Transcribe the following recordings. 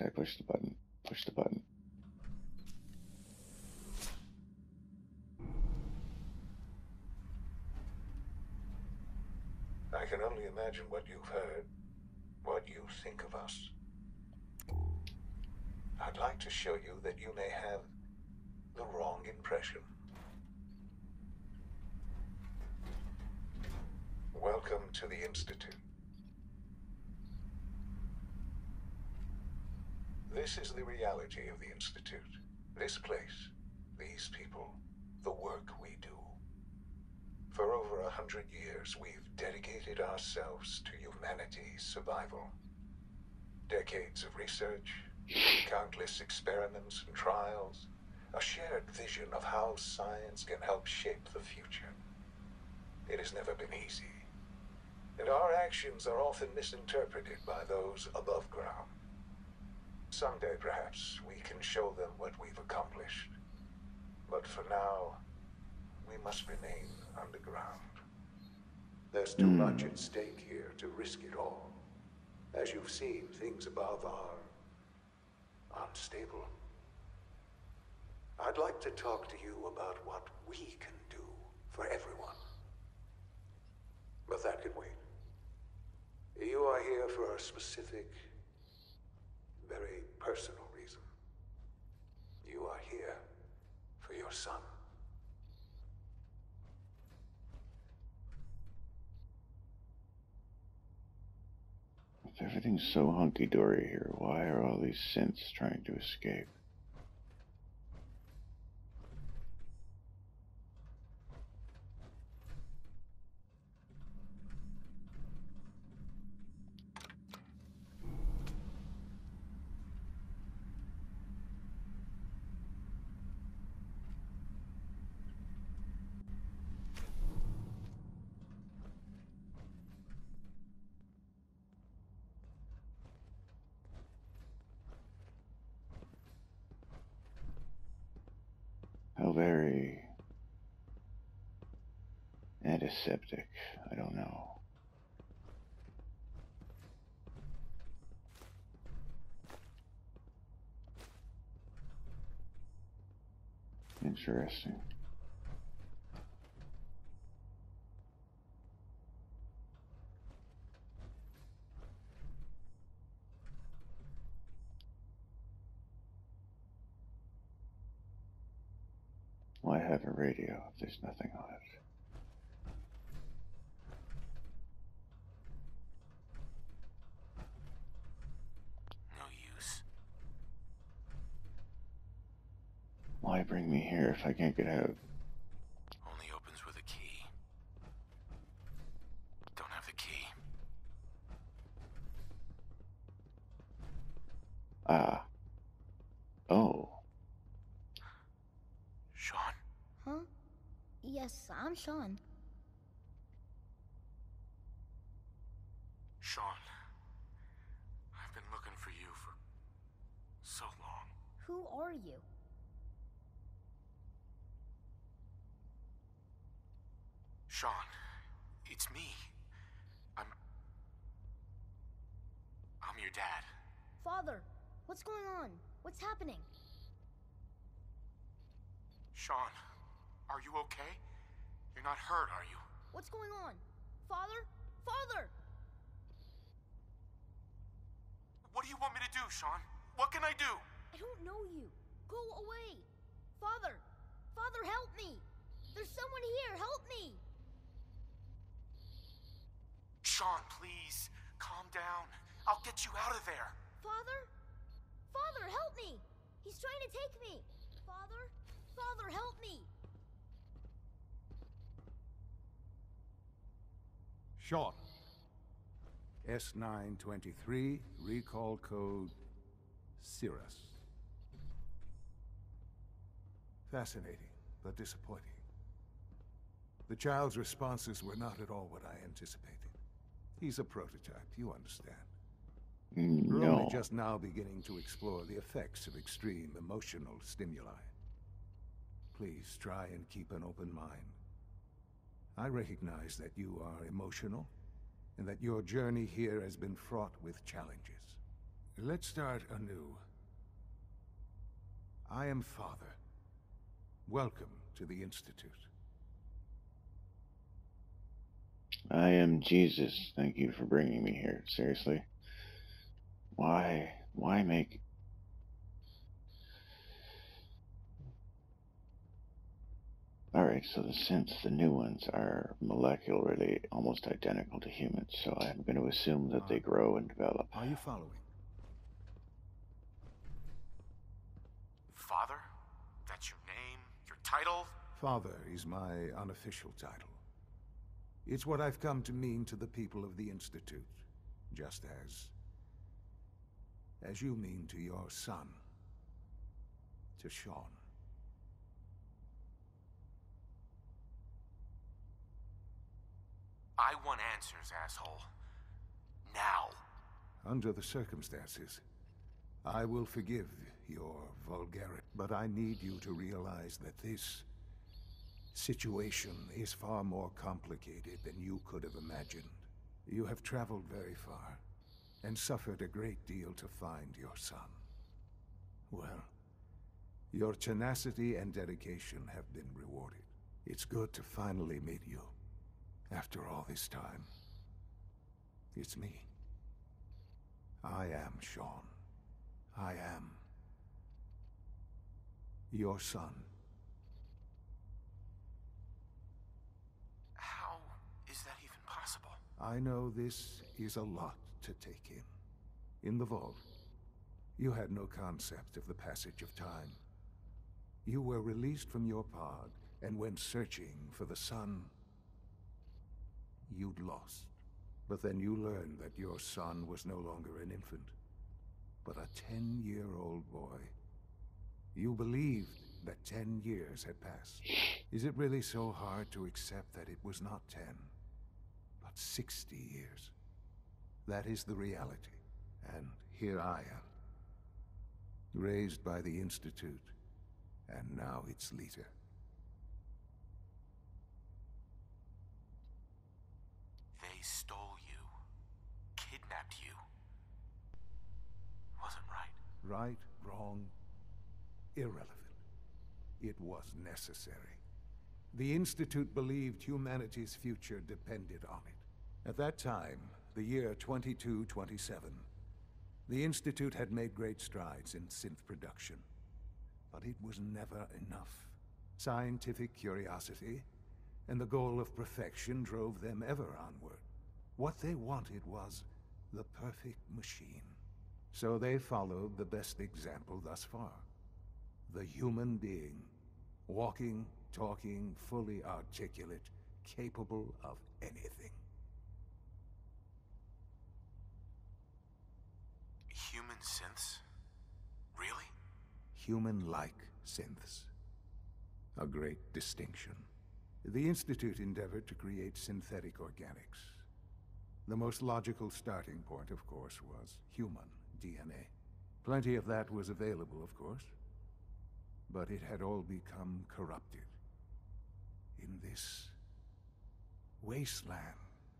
I push the button? Push the button. I can only imagine what you've heard, what you think of us. I'd like to show you that you may have the wrong impression. Welcome to the Institute. This is the reality of the Institute. This place, these people, the work we do. For over a hundred years, we've dedicated ourselves to humanity's survival. Decades of research, countless experiments and trials, a shared vision of how science can help shape the future. It has never been easy, and our actions are often misinterpreted by those above ground. Someday, perhaps, we can show them what we've accomplished. But for now, we must remain underground. There's too Hmm. much at stake here to risk it all. As you've seen, things above are unstable. I'd like to talk to you about what we can do for everyone. But that can wait. You are here for a specific, very personal reason. You are here for your son. If everything's so hunky dory here, why are all these synths trying to escape? How very antiseptic. I don't know. Interesting. Why have a radio if there's nothing on it? No use. Why bring me here if I can't get out? Only opens with a key. Don't have the key. Ah. Oh. Shaun, Huh? Yes, I'm Shaun. Shaun. I've been looking for you for so long. Who are you? Shaun, it's me. I'm. I'm your dad. Father, what's going on? What's happening? Shaun, are you okay? You're not hurt, are you? What's going on? Father? Father! What do you want me to do, Shaun? What can I do? I don't know you. Go away. Father! Father, help me! There's someone here. Help me! Shaun, please, calm down. I'll get you out of there. Father? Father, help me! He's trying to take me! Father? Father, help me! Shaun. S923, recall code Cirrus. Fascinating, but disappointing. The child's responses were not at all what I anticipated. He's a prototype, you understand. Mm, We're No. only just now beginning to explore the effects of extreme emotional stimuli. Please try and keep an open mind. I recognize that you are emotional, and that your journey here has been fraught with challenges. Let's start anew. I am Father. Welcome to the Institute. I am Jesus. Thank you for bringing me here. Seriously. Why? Why make. Alright, so the synths, the new ones, are molecularly almost identical to humans, so I'm going to assume that they grow and develop. Are you following? Father? That's your name? Your title? Father is my unofficial title. It's what I've come to mean to the people of the Institute, just as... as you mean to your son, to Shaun. I want answers, asshole. Now. Under the circumstances, I will forgive your vulgarity, but I need you to realize that this situation is far more complicated than you could have imagined. You have traveled very far, and suffered a great deal to find your son. Well, your tenacity and dedication have been rewarded. It's good to finally meet you, after all this time. It's me. I am Shaun. I am your son. How is that even possible? I know this is a lot to take in. In the vault, you had no concept of the passage of time. You were released from your pod and went searching for the son you'd lost. But then you learned that your son was no longer an infant, but a ten-year-old boy. You believed that ten years had passed. Is it really so hard to accept that it was not ten, but sixty years? That is the reality, and here I am. Raised by the Institute, and now its leader. They stole you. Kidnapped you. Wasn't right. Right, wrong, irrelevant. It was necessary. The Institute believed humanity's future depended on it. At that time, the year 2227, the Institute had made great strides in synth production. But it was never enough. Scientific curiosity and the goal of perfection drove them ever onward. What they wanted was the perfect machine. So they followed the best example thus far. The human being. Walking, talking, fully articulate, capable of anything. Human synths? Really? Human-like synths. A great distinction. The Institute endeavored to create synthetic organics. The most logical starting point, of course, was human DNA. Plenty of that was available, of course. But it had all become corrupted. In this wasteland,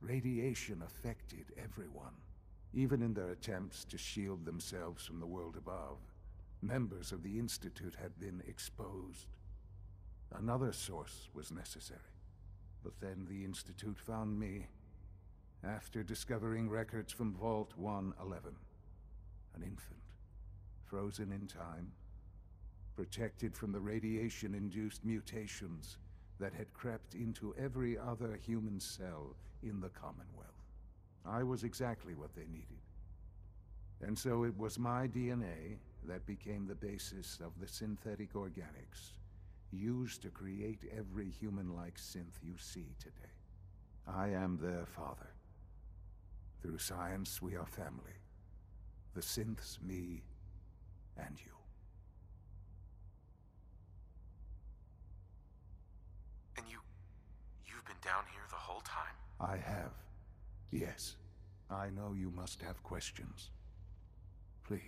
radiation affected everyone. Even in their attempts to shield themselves from the world above, members of the Institute had been exposed. Another source was necessary. But then the Institute found me after discovering records from Vault 111. An infant, frozen in time, protected from the radiation-induced mutations that had crept into every other human cell in the Commonwealth. I was exactly what they needed. And so it was my DNA that became the basis of the synthetic organics used to create every human-like synth you see today. I am their father. Through science, we are family. The synths, me, and you. And you. You've been down here the whole time? I have. Yes. I know you must have questions. Please.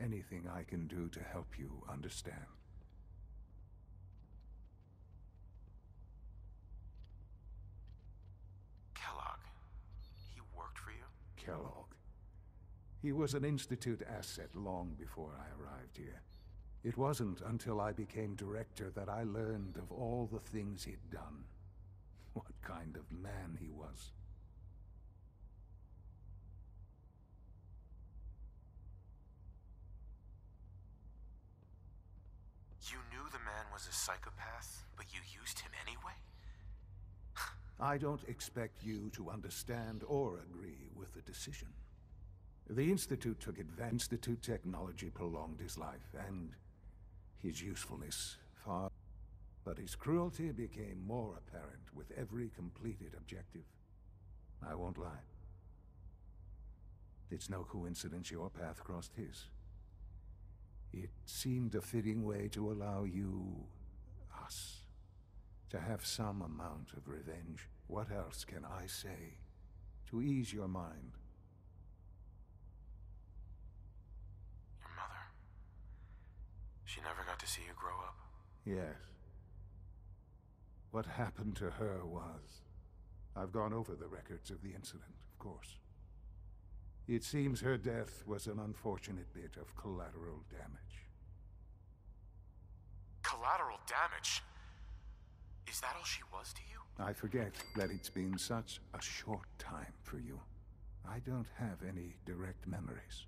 Anything I can do to help you understand. Kellogg. He was an Institute asset long before I arrived here. It wasn't until I became director that I learned of all the things he'd done. What kind of man he was. You knew the man was a psychopath, but you used him anyway? I don't expect you to understand or agree with the decision. The Institute took advantage. Institute technology prolonged his life, and his usefulness far. But his cruelty became more apparent with every completed objective. I won't lie. It's no coincidence your path crossed his. It seemed a fitting way to allow you, us, to have some amount of revenge. What else can I say to ease your mind? Your mother. She never got to see you grow up. Yes. What happened to her was... I've gone over the records of the incident, of course. It seems her death was an unfortunate bit of collateral damage. Collateral damage? Is that all she was to you? I forget that it's been such a short time for you. I don't have any direct memories.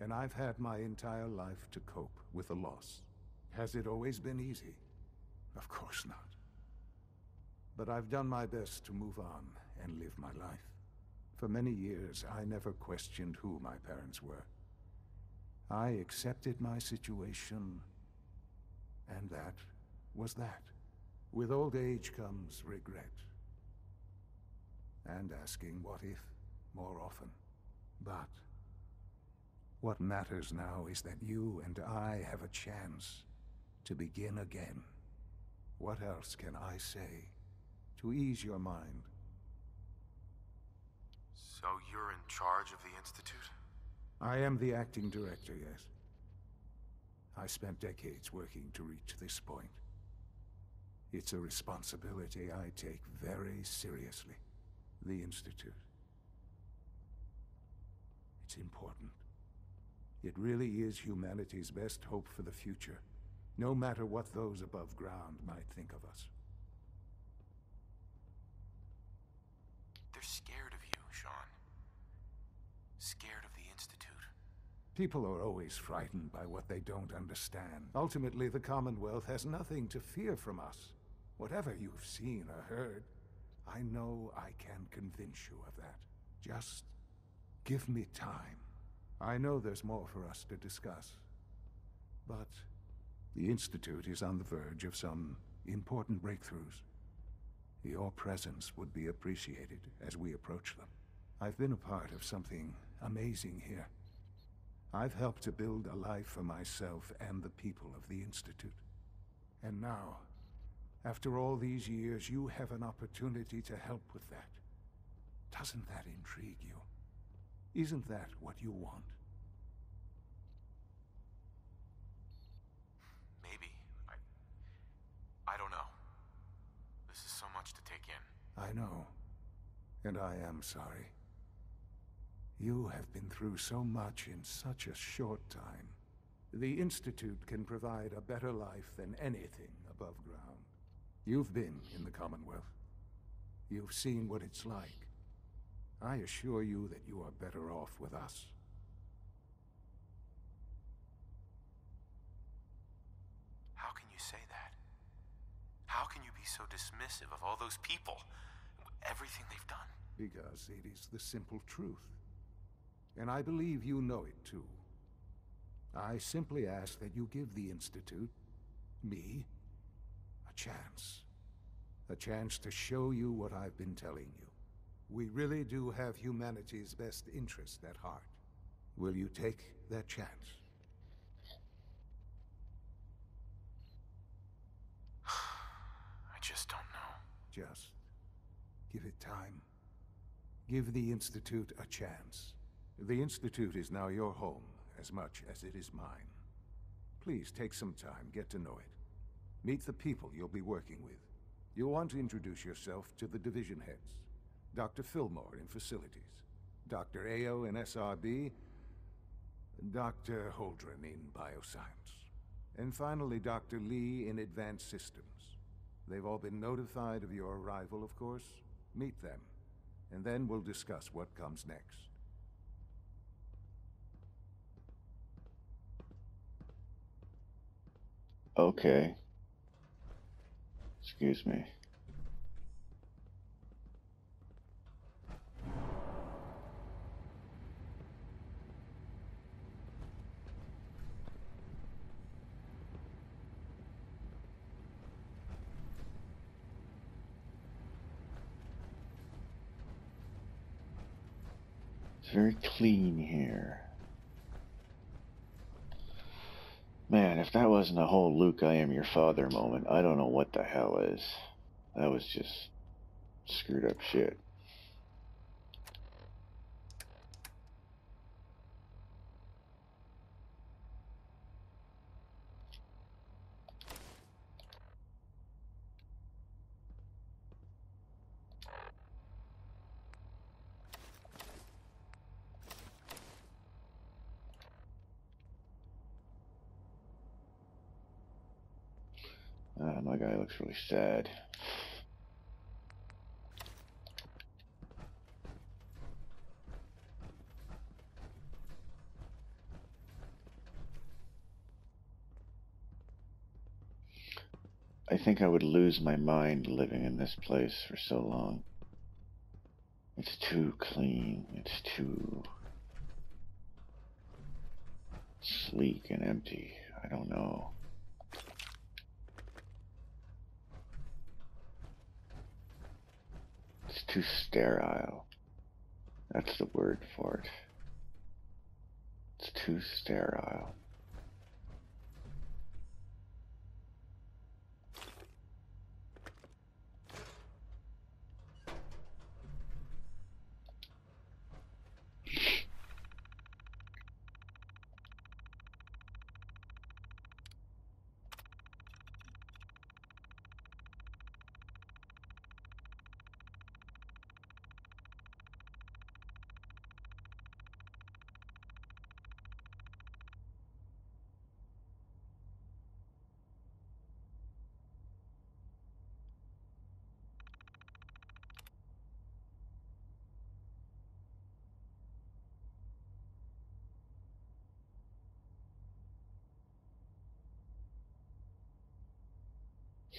And I've had my entire life to cope with a loss. Has it always been easy? Of course not. But I've done my best to move on and live my life. For many years, I never questioned who my parents were. I accepted my situation, and that was that. With old age comes regret. And asking what if more often. But what matters now is that you and I have a chance to begin again. What else can I say to ease your mind? So you're in charge of the Institute? I am the acting director, yes. I spent decades working to reach this point. It's a responsibility I take very seriously. The Institute. It's important. It really is humanity's best hope for the future, no matter what those above ground might think of us. They're scared of you, Shaun. Scared of the Institute. People are always frightened by what they don't understand. Ultimately, the Commonwealth has nothing to fear from us. Whatever you've seen or heard, I know I can convince you of that. Just give me time. I know there's more for us to discuss. But the Institute is on the verge of some important breakthroughs. Your presence would be appreciated as we approach them. I've been a part of something amazing here. I've helped to build a life for myself and the people of the Institute. And now, after all these years, you have an opportunity to help with that. Doesn't that intrigue you? Isn't that what you want? Maybe. I. I don't know. This is so much to take in. I know. And I am sorry. You have been through so much in such a short time. The Institute can provide a better life than anything above ground. You've been in the Commonwealth. You've seen what it's like. I assure you that you are better off with us. How can you say that? How can you be so dismissive of all those people? Everything they've done? Because it is the simple truth. And I believe you know it too. I simply ask that you give the Institute, me, chance. A chance to show you what I've been telling you. We really do have humanity's best interest at heart. Will you take that chance? I just don't know. Just give it time. Give the Institute a chance. The Institute is now your home as much as it is mine. Please take some time, get to know it. Meet the people you'll be working with. You'll want to introduce yourself to the division heads. Dr. Filmore in facilities. Dr. Ayo in SRB, Dr. Holdren in Bioscience, and finally Dr. Li in Advanced Systems. They've all been notified of your arrival, of course. Meet them, and then we'll discuss what comes next. Okay. Excuse me. It's very clean here. Man, if that wasn't a whole Luke, I am your father moment, I don't know what the hell is. That was just screwed up shit. Ah, really sad. I think I would lose my mind living in this place for so long. It's too clean. It's too sleek and empty. I don't know. Too sterile. That's the word for it. It's too sterile.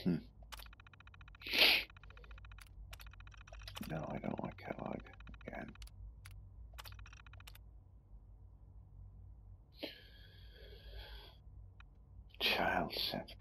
Hmm. No, I don't like Kellogg again. Child Sense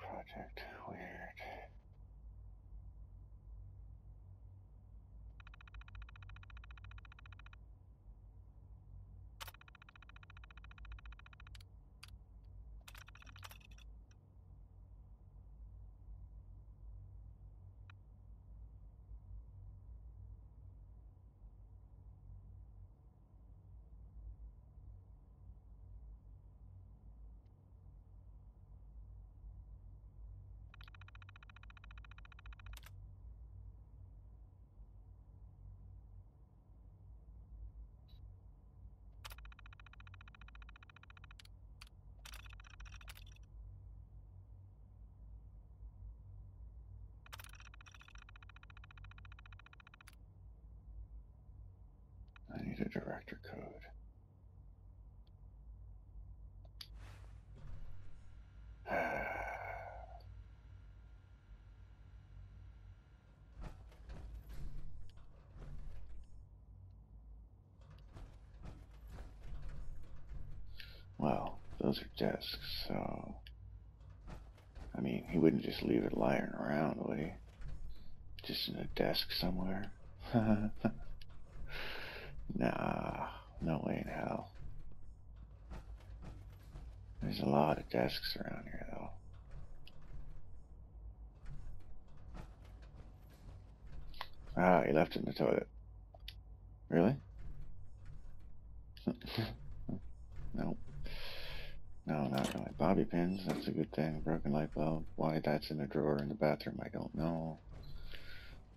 Director code. Well, those are desks, so. I mean, he wouldn't just leave it lying around, would he? Just in a desk somewhere? Nah, no way in hell. There's a lot of desks around here, though. Ah, he left it in the toilet. Really? no. No, not really. Bobby pins, that's a good thing. Broken light bulb. Why that's in a drawer in the bathroom, I don't know.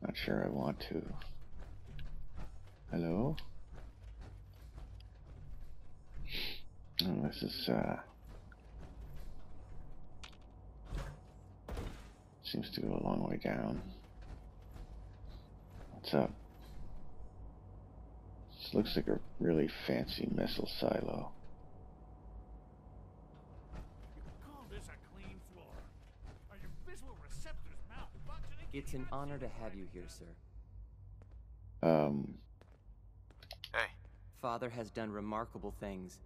Not sure I want to. Hello? This is, uh... Seems to go a long way down. What's up? This looks like a really fancy missile silo. Call this a clean floor? Are your visual receptors malfunctioning? It's an honor to have you here, sir. Um, Hey, Father has done remarkable things.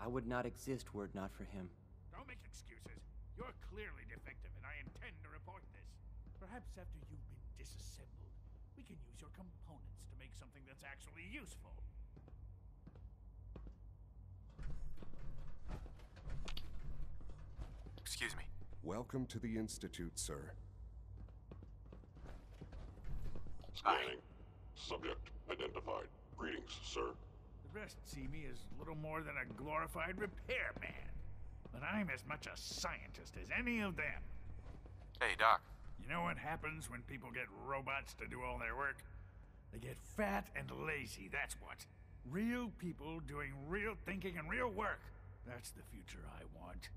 I would not exist were it not for him. Don't make excuses. You're clearly defective, and I intend to report this. Perhaps after you've been disassembled, we can use your components to make something that's actually useful. excuse me. Welcome to the Institute, sir. Scanning. Subject identified. Greetings, sir. The rest see me as little more than a glorified repairman. But I'm as much a scientist as any of them. Hey, Doc. You know what happens when people get robots to do all their work? They get fat and lazy, that's what. Real people doing real thinking and real work. That's the future I want.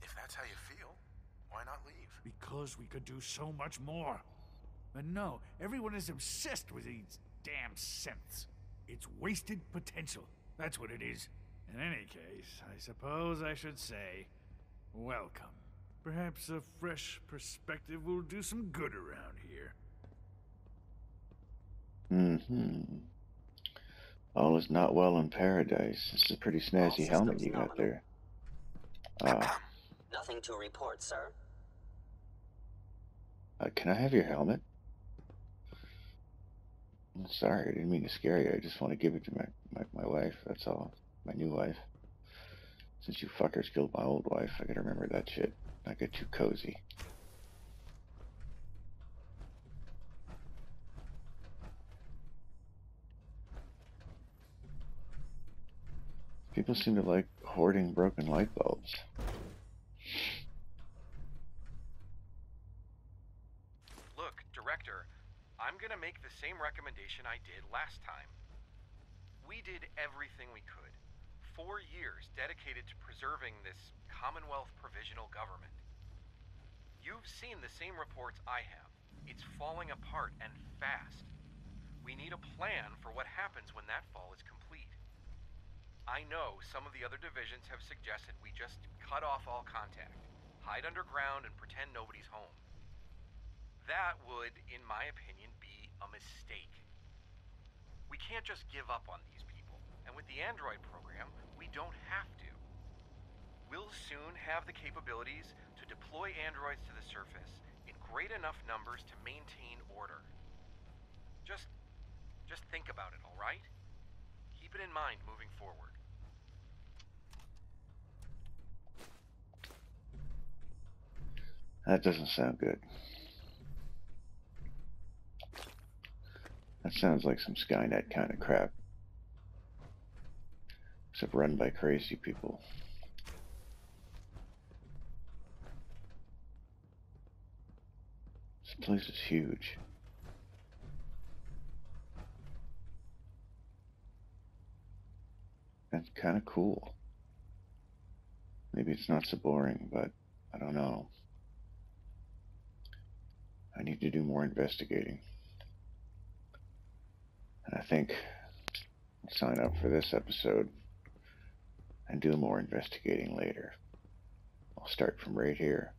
If that's how you feel, why not leave? Because we could do so much more. But no, everyone is obsessed with these damn synths. It's wasted potential. That's what it is. In any case, I suppose I should say, welcome. Perhaps a fresh perspective will do some good around here. hmm All is not well in paradise. This is a pretty snazzy helmet you got there. Uh, Nothing to report, sir. uh, can I have your helmet? Sorry, I didn't mean to scare you. I just want to give it to my, my, my wife, that's all. My new wife. Since you fuckers killed my old wife, I gotta remember that shit. Not get too cozy. People seem to like hoarding broken light bulbs. Look, Director, I'm gonna make the same recommendation I did last time. We did everything we could. Four years dedicated to preserving this Commonwealth Provisional Government. You've seen the same reports I have. It's falling apart and fast. We need a plan for what happens when that fall is complete. I know some of the other divisions have suggested we just cut off all contact, hide underground, and pretend nobody's home. That would, in my opinion, a mistake. We can't just give up on these people, and with the Android program, we don't have to. We'll soon have the capabilities to deploy androids to the surface in great enough numbers to maintain order. Just just think about it, all right? Keep it in mind moving forward. That doesn't sound good. That sounds like some Skynet kind of crap. Except run by crazy people. This place is huge. That's kind of cool. Maybe it's not so boring, but I don't know. I need to do more investigating. I think sign up for this episode and do more investigating later. I'll start from right here.